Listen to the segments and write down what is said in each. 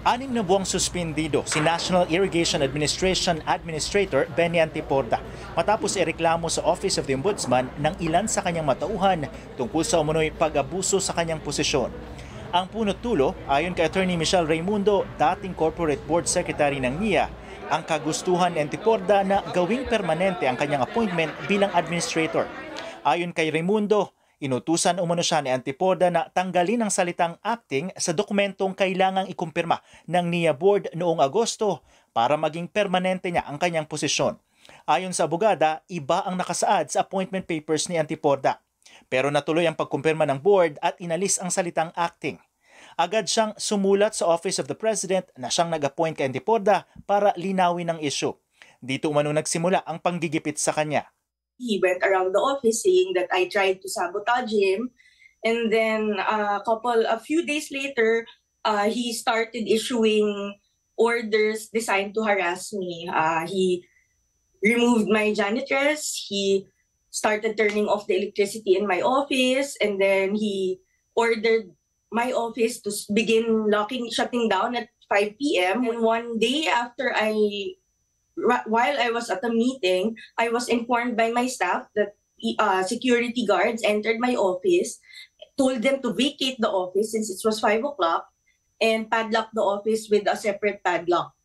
Anim na buwang suspindido si National Irrigation Administration Administrator Benny Antiporda matapos ireklamo sa Office of the Ombudsman ng ilan sa kanyang matauhan tungkol sa umunoy pag-abuso sa kanyang posisyon. Ang punot tulo, ayon kay Attorney Michelle Raimundo, dating Corporate Board Secretary ng NIA, ang kagustuhan ni Antiporda na gawing permanente ang kanyang appointment bilang administrator. Ayon kay Raimundo, Inutusan umano siya ni Antipoda na tanggalin ang salitang acting sa dokumentong kailangang ikumpirma ng NIA Board noong Agosto para maging permanente niya ang kanyang posisyon. Ayon sa abogada, iba ang nakasaad sa appointment papers ni Antipoda. Pero natuloy ang pagkumpirma ng board at inalis ang salitang acting. Agad siyang sumulat sa Office of the President na siyang nag-appoint kay Antipoda para linawin ang issue. Dito umano nagsimula ang panggigipit sa kanya he went around the office saying that I tried to sabotage him. And then uh, a couple, a few days later, uh, he started issuing orders designed to harass me. Uh, he removed my janitress. He started turning off the electricity in my office, and then he ordered my office to begin locking, shutting down at 5 p.m. And one day after I while I was at a meeting, I was informed by my staff that uh, security guards entered my office, told them to vacate the office since it was 5 o'clock, and padlock the office with a separate padlock.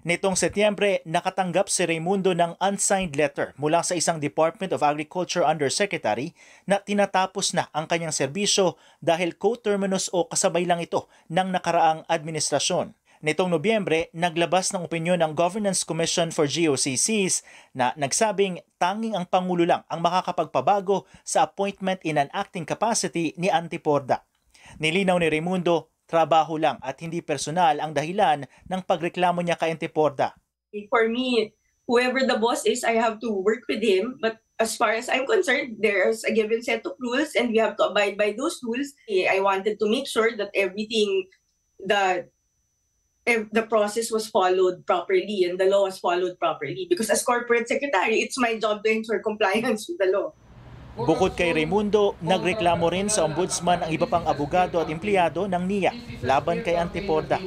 Nitong Setyembre, nakatanggap si Raimundo ng unsigned letter mula sa isang Department of Agriculture Undersecretary na tinatapos na ang kanyang serbisyo dahil co-terminus o kasabay lang ito ng nakaraang administrasyon. Nitong Nobyembre, naglabas ng opinyon ng Governance Commission for GOCCs na nagsabing tanging ang Pangulo lang ang makakapagpabago sa appointment in an acting capacity ni Antiporda. Nilinaw ni Raimundo, trabaho lang at hindi personal ang dahilan ng pagreklamo niya kay Antiporda. For me, whoever the boss is, I have to work with him. But as far as I'm concerned, there's a given set of rules and we have to abide by those rules. I wanted to make sure that everything that the process was followed properly and the law was followed properly. Because as corporate secretary, it's my job to ensure compliance with the law. Bukod kay Raimundo, nagreklamo rin sa ombudsman ang iba pang abogado at empleyado ng NIA laban kay Antipoda.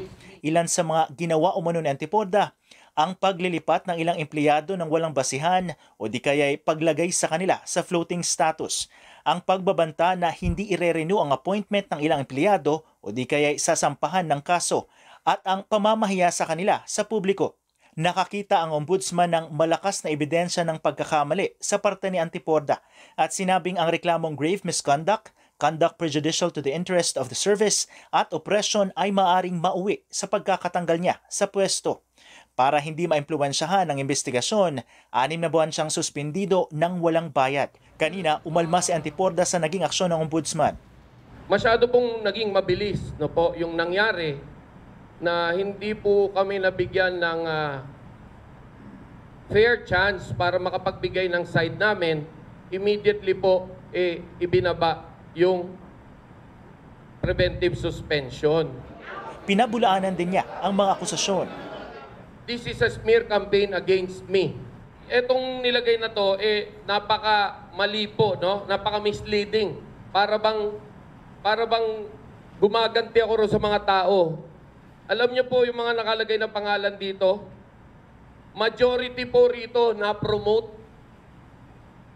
Ilan sa mga ginawa umano ni Antipoda, ang paglilipat ng ilang empleyado ng walang basihan o di kaya'y paglagay sa kanila sa floating status, ang pagbabanta na hindi ire-renew ang appointment ng ilang empleyado o di kaya'y sasampahan ng kaso at ang pamamahiya sa kanila sa publiko. Nakakita ang ombudsman ng malakas na ebidensya ng pagkakamali sa parte ni Antiporda at sinabing ang reklamong grave misconduct, conduct prejudicial to the interest of the service at oppression ay maaring mauwi sa pagkakatanggal niya sa pwesto. Para hindi maimpluwensyahan ng investigasyon, anim na buwan siyang suspindido ng walang bayad. Kanina, umalma si Antiporda sa naging aksyon ng ombudsman. Masyado pong naging mabilis no po, yung nangyari na hindi po kami nabigyan ng uh, fair chance para makapagbigay ng side namin, immediately po eh, ibinaba yung preventive suspension. Pinabulaanan din niya ang mga akusasyon. This is a smear campaign against me. Etong nilagay na to, eh, napaka mali po, no? Napaka misleading. Para bang, para bang gumaganti ako sa mga tao alam niyo po yung mga nakalagay na pangalan dito? Majority po rito na-promote.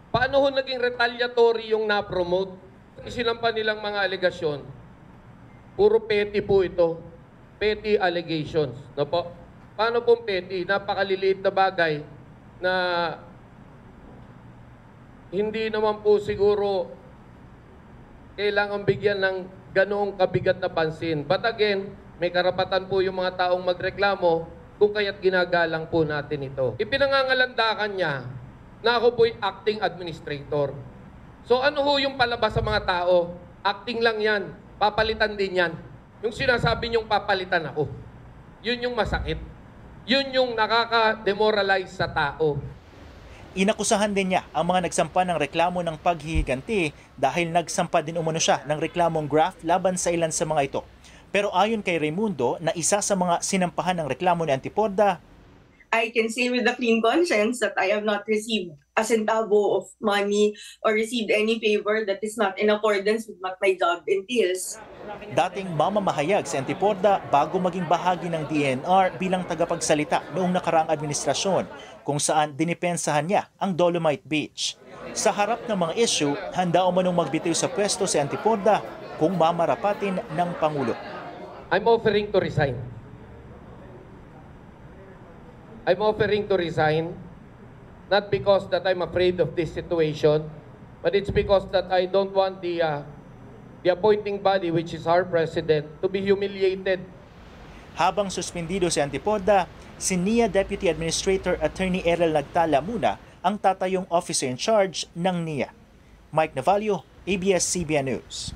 Paano ho naging retaliatory yung na-promote? Isinampa nilang mga alegasyon. Puro petty po ito. Petty allegations. No po? Paano pong petty? Napakaliliit na bagay na hindi naman po siguro kailangan bigyan ng ganoong kabigat na pansin. But again, may karapatan po yung mga taong magreklamo kung kaya't ginagalang po natin ito. Ipinangangalandakan niya na ako po'y acting administrator. So ano ho yung palabas sa mga tao? Acting lang yan. Papalitan din yan. Yung sinasabi niyong papalitan ako. Yun yung masakit. Yun yung nakaka-demoralize sa tao. Inakusahan din niya ang mga nagsampa ng reklamo ng paghihiganti dahil nagsampa din umano siya ng reklamong graft laban sa ilan sa mga ito. Pero ayon kay Raimundo na isa sa mga sinampahan ng reklamo ni Antipoda, I can say with a clean conscience that I have not received a centavo of money or received any favor that is not in accordance with what my job entails. Dating mamamahayag si Antiporda bago maging bahagi ng DNR bilang tagapagsalita noong nakaraang administrasyon kung saan dinipensahan niya ang Dolomite Beach. Sa harap ng mga issue, handa umanong magbitiw sa pwesto si Antiporda kung mamarapatin ng Pangulo. I'm offering to resign. I'm offering to resign not because that I'm afraid of this situation, but it's because that I don't want the uh, the appointing body, which is our president, to be humiliated Habang suspendido si Antipoda, si NIA Deputy Administrator Attorney Errol Nagtala muna ang tatayong officer in charge ng NIA. Mike Navalio, ABS-CBN News.